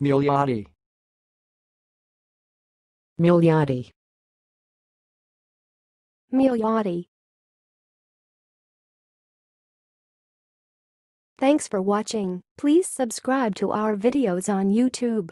Miliati. Miliati. Miliati. Thanks for watching. Please subscribe to our videos on YouTube.